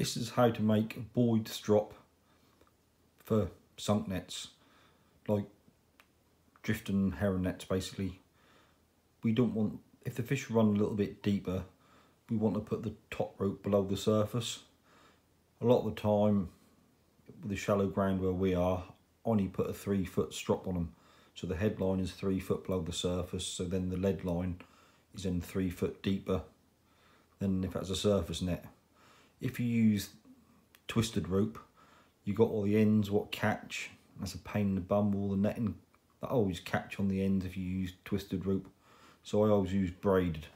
This is how to make a buoyed strop for sunk nets, like drift and herring nets basically. We don't want, if the fish run a little bit deeper, we want to put the top rope below the surface. A lot of the time, with the shallow ground where we are, only put a three foot strop on them. So the headline is three foot below the surface, so then the lead line is in three foot deeper than if that's a surface net if you use twisted rope, you got all the ends what catch. That's a pain in the bum. All the netting that always catch on the ends if you use twisted rope. So I always use braided.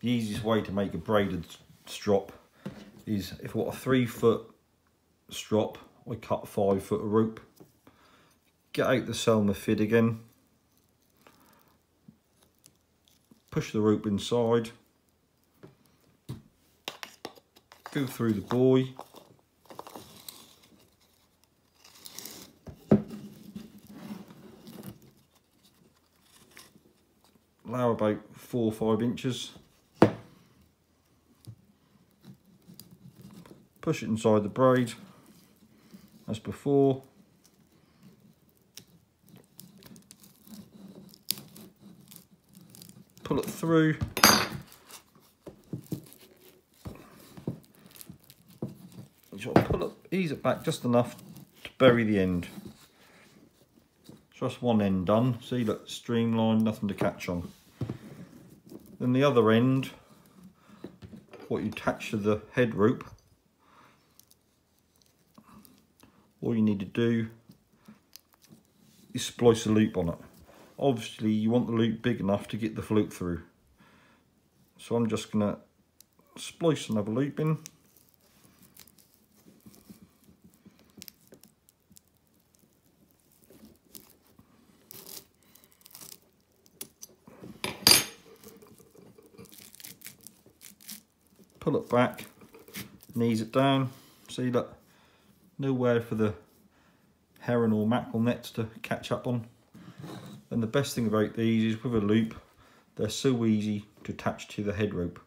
The easiest way to make a braided strop is if got a three foot strop, I cut five foot of rope. Get out the Selma fid again. Push the rope inside go through the buoy. Allow about four or five inches. Push it inside the braid as before. Pull it through you pull it, ease it back just enough to bury the end. Just one end done. See, look, streamlined, nothing to catch on. Then the other end, what you attach to the head rope, all you need to do is splice a loop on it. Obviously, you want the loop big enough to get the fluke through. So I'm just going to splice another loop in. Pull it back knees it down. See that nowhere for the herring or mackerel nets to catch up on. And the best thing about these is with a loop, they're so easy to attach to the head rope.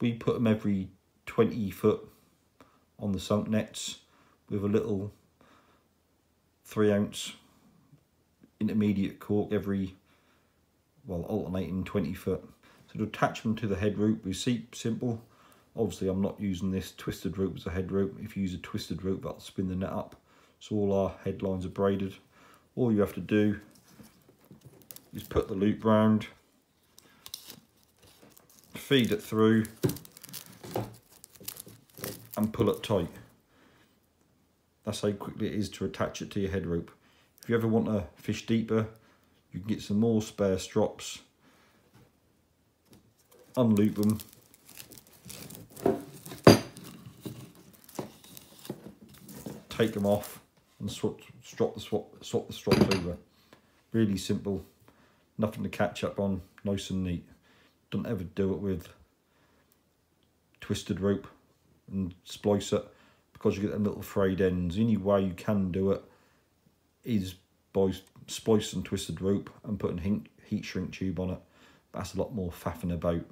We put them every 20 foot on the sunk nets with a little three ounce intermediate cork every, well, alternating 20 foot. So to attach them to the head rope we see simple. Obviously, I'm not using this twisted rope as a head rope. If you use a twisted rope, that'll spin the net up. So all our headlines are braided. All you have to do is put the loop round, feed it through, and pull it tight. That's how quickly it is to attach it to your head rope. If you ever want to fish deeper, you can get some more spare strops, unloop them, take them off and swap, swap the swap, swap the strops over. Really simple, nothing to catch up on, nice and neat. Don't ever do it with twisted rope and splice it because you get them little frayed ends. The only way you can do it is by splicing twisted rope and putting heat, heat shrink tube on it. That's a lot more faffing about.